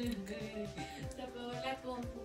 Se apagó la compu.